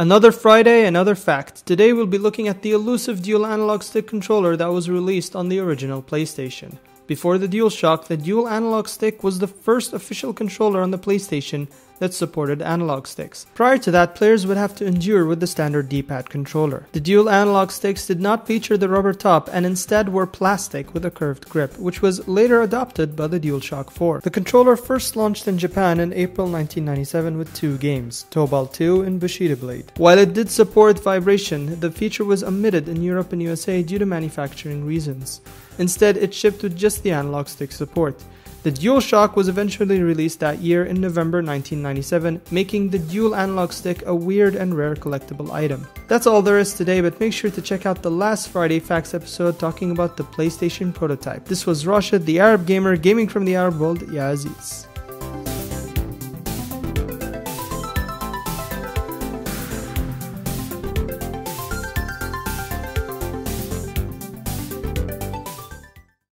Another Friday, another fact. Today we'll be looking at the elusive dual analog stick controller that was released on the original PlayStation. Before the DualShock, the dual analog stick was the first official controller on the PlayStation that supported analog sticks. Prior to that, players would have to endure with the standard D-pad controller. The dual analog sticks did not feature the rubber top and instead were plastic with a curved grip, which was later adopted by the DualShock 4. The controller first launched in Japan in April 1997 with two games, Tobal 2 and Bushido Blade. While it did support vibration, the feature was omitted in Europe and USA due to manufacturing reasons. Instead, it shipped with just the analog stick support. The DualShock was eventually released that year in November 1997, making the dual analog stick a weird and rare collectible item. That's all there is today, but make sure to check out the last Friday Facts episode talking about the PlayStation prototype. This was Rashid, the Arab gamer, gaming from the Arab world, Ya Aziz.